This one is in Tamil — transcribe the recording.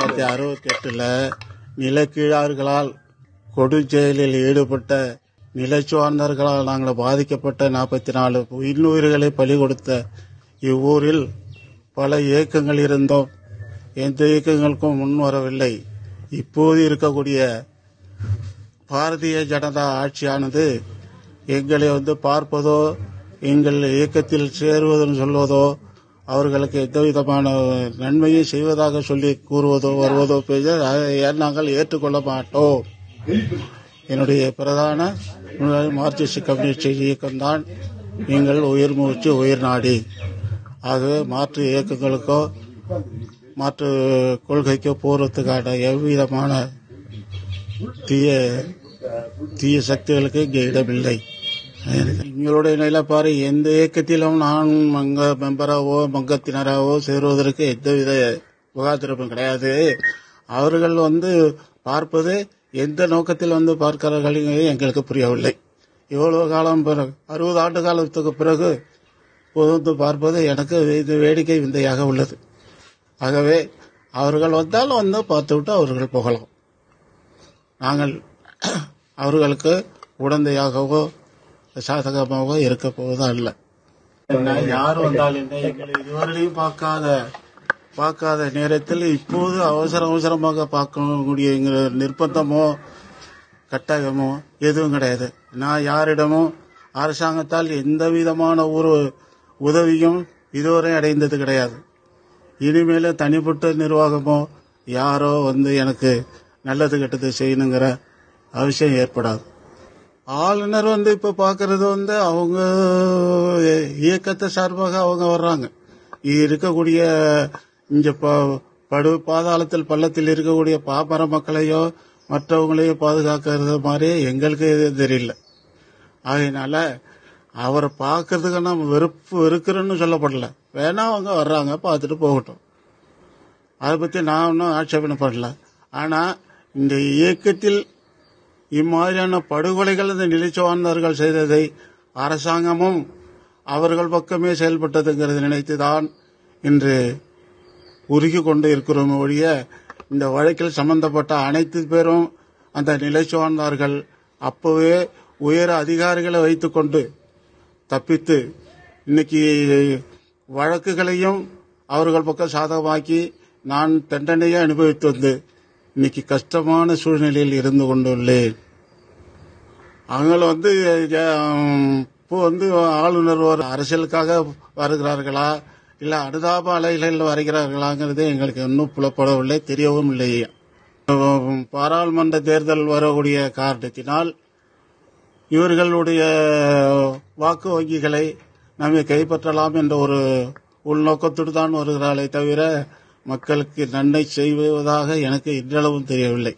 தொள்ளாயிரத்தி அறுபத்தி எட்டுல நிலக்கீழார்களால் கொடுஞ்செயலில் ஈடுபட்ட நிலச்சுவார்ந்தர்களால் நாங்கள் பாதிக்கப்பட்ட நாற்பத்தி நாலு இன்னுயிர்களை பலி கொடுத்த இவ்வூரில் பல இயக்கங்கள் இருந்தோம். எந்த இயக்கங்களுக்கும் முன் வரவில்லை. இப்போது இருக்கக்கூடிய பாரதிய ஜனதா ஆட்சியானது எங்களை வந்து பார்ப்பதோ எங்கள் இயக்கத்தில் சேருவதுன்னு சொல்வதோ அவர்களுக்கு எந்த விதமான நன்மையும் செய்வதாக சொல்லி கூறுவதோ வருவதோ பேச நாங்கள் ஏற்றுக்கொள்ள மாட்டோம் என்னுடைய பிரதான மார்க்சிஸ்ட் கம்யூனிஸ்ட் இயக்கம்தான் எங்கள் உயிர் மூச்சு உயிர் நாடி. ஆகவே மாற்று இயக்கங்களுக்கோ மாற்று கொள்கைக்கோ போறதுக்கான எவ்விதமான தீய தீய சக்திகளுக்கு இங்கே இடமில்லை. எங்களுடைய நிலைப்பாடு எந்த இயக்கத்திலும் நான் மங்க மெம்பராகவோ மங்கத்தினராகவோ சேருவதற்கு எந்தவித முகாந்திரமும் கிடையாது. அவர்கள் வந்து பார்ப்பது எந்த நோக்கத்தில் வந்து பார்க்கிறார்கள் எங்களுக்கு புரியவில்லை. இவ்வளவு காலம் பிறகு அறுபது ஆண்டு காலத்துக்கு பிறகு வந்து பார்ப்பது எனக்கு இது வேடிக்கை விந்தையாக உள்ளது. ஆகவே அவர்கள் வந்தால் வந்து பார்த்துவிட்டு அவர்கள் போகலாம். நாங்கள் அவர்களுக்கு உடந்தையாகவோ சாதகமாகவோ இருக்க போவதா அல்ல யார் வந்தால் என்ன எங்களை இதுவரையிலும் பார்க்காத பார்க்காத நேரத்தில் இப்போது அவசர அவசரமாக பார்க்கக்கூடிய எங்கள் நிர்பந்தமோ கட்டாயமோ எதுவும் கிடையாது. நான் யாரிடமும் அரசாங்கத்தால் எந்த விதமான ஒரு உதவியும் இதுவரை அடைந்தது கிடையாது. இனிமேல தனிப்பட்ட நிர்வாகமோ யாரோ வந்து எனக்கு நல்லது கெட்டது செய்யணுங்கிற அவசியம் ஏற்படாது. ஆளுநர் வந்து இப்ப பாக்குறது வந்து அவங்க இயக்கத்தை சார்பாக அவங்க வர்றாங்க. இருக்கக்கூடிய இங்க ப- படு பாதாளத்தில் பள்ளத்தில் இருக்கக்கூடிய பாப்பர மக்களையோ மற்றவங்களையோ பாதுகாக்கிறது மாதிரி எங்களுக்கு எதுவும் தெரியல. அதனால அவரை பார்க்கறதுக்கு நம்ம வெறுப்பு இருக்கிறேன்னு சொல்லப்படல. வேணா அவங்க வர்றாங்க பார்த்துட்டு போகட்டும். அதை பத்தி நான் ஒன்றும் ஆட்சேபனை பண்ணல ஆனா இந்த இயக்கத்தில் இம்மாதிரியான படுகொலைகள் இந்த நிலைச்சுவார்ந்தவர்கள் செய்ததை அரசாங்கமும் அவர்கள் பக்கமே செயல்பட்டதுங்கிறது நினைத்துதான் இன்று உருகி கொண்டு இருக்கிறோம் ஒழிய இந்த வழக்கில் சம்பந்தப்பட்ட அனைத்து பேரும் அந்த நிலைச்சுவார்ந்தார்கள் அப்போவே உயர் அதிகாரிகளை வைத்துக்கொண்டு தப்பித்து இன்னைக்கு வழக்குகளையும் அவர்கள் பக்கம் சாதகமாக்கி நான் தண்டனையை அனுபவித்து வந்து இன்னைக்கு கஷ்டமான சூழ்நிலையில் இருந்து கொண்டுள்ளேன். அவங்கள வந்து இப்போ வந்து ஆளுநர் ஒரு அரசியலுக்காக வருகிறார்களா? இல்ல அனுதாப அலைகளில் வருகிறார்களாங்கிறது எங்களுக்கு இன்னும் புலப்படவில்லை தெரியவும் இல்லை பாராளுமன்ற தேர்தல் வரக்கூடிய காரணத்தினால் இவர்களுடைய வாக்கு வங்கிகளை நம்ம கைப்பற்றலாம் என்ற ஒரு உள்நோக்கத்தோடு தான் வருகிறாளே தவிர மக்களுக்கு நன்மை செய்வதாக எனக்கு இன்றளவும் தெரியவில்லை.